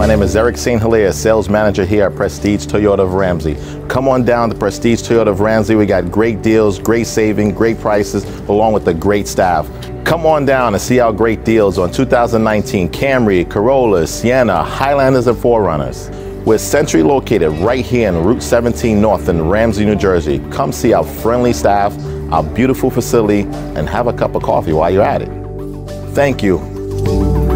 My name is Eric St. Hilaire, sales manager here at Prestige Toyota of Ramsey. Come on down to Prestige Toyota of Ramsey. We got great deals, great saving, great prices, along with a great staff. Come on down and see our great deals on 2019 Camry, Corolla, Sienna, Highlanders, and 4Runners. We're centrally located right here in Route 17 North in Ramsey, New Jersey. Come see our friendly staff, our beautiful facility, and have a cup of coffee while you're at it. Thank you.